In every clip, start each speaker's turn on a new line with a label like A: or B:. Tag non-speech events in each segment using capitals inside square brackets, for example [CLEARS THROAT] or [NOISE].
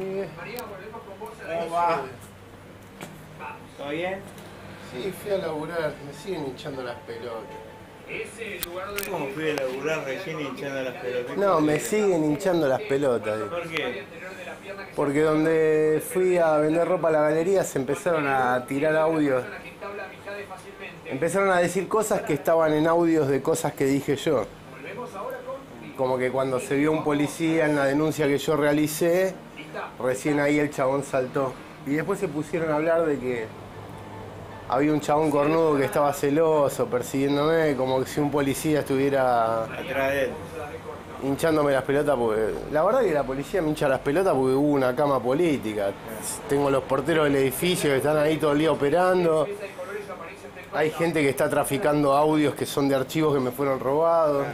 A: Miguel.
B: ¿Cómo va? ¿Todo bien?
A: Sí, fui a laburar, me siguen hinchando las pelotas.
B: ¿Cómo fui a laburar recién hinchando las pelotas?
A: No, me siguen hinchando las pelotas. digo.
B: ¿Por qué?
A: Porque donde fui a vender ropa a la galería se empezaron a tirar audios. Empezaron a decir cosas que estaban en audios de cosas que dije yo. Como que cuando se vio un policía en la denuncia que yo realicé, recién ahí el chabón saltó. Y después se pusieron a hablar de que había un chabón cornudo que estaba celoso, persiguiéndome, como que si un policía estuviera
B: Atrás de él.
A: hinchándome las pelotas porque la verdad que la policía me hincha las pelotas porque hubo una cama política. Tengo los porteros del edificio que están ahí todo el día operando. Hay gente que está traficando audios que son de archivos que me fueron robados.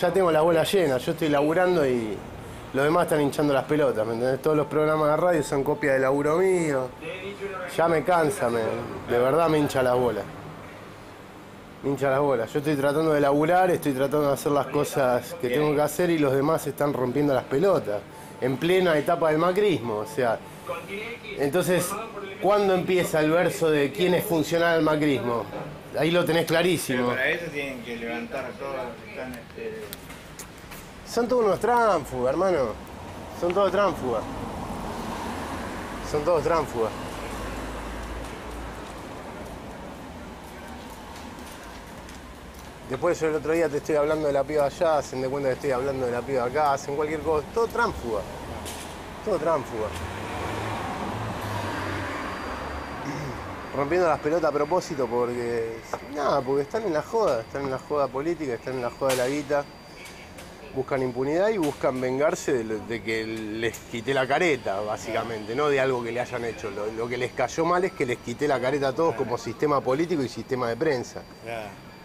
A: Ya tengo la bola llena, yo estoy laburando y los demás están hinchando las pelotas, ¿me entendés? Todos los programas de radio son copia de laburo mío. Ya me cansa, me- de verdad me hincha las bolas. Me hincha las bolas. Yo estoy tratando de laburar, estoy tratando de hacer las cosas que tengo que hacer y los demás están rompiendo las pelotas. En plena etapa del macrismo, o sea. Entonces, ¿cuándo empieza el verso de quién es funcional al macrismo? Ahí lo tenés
B: Pero
A: clarísimo.
B: para eso tienen que levantar a todos los que están este,
A: Son todos unos tránfugas, hermano. Son todos tránfugas. Son todos tránfugas. Después yo el otro día te estoy hablando de la piba allá, hacen de cuenta que estoy hablando de la piba acá, hacen cualquier cosa. Todo tránfuga. Todo tránfuga. [CLEARS THROAT] Rompiendo las pelotas a propósito porque. Nada, porque están en la joda, están en la joda política, están en la joda de la guita buscan impunidad y buscan vengarse de, que les quité la careta, básicamente, no de algo que le hayan hecho. Lo, lo que les cayó mal es que les quité la careta a todos como sistema político y sistema de prensa.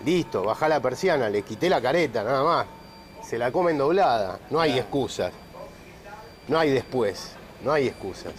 A: Listo, bajá la persiana, les quité la careta, nada más. Se la comen doblada, no hay excusas. No hay después, no hay excusas.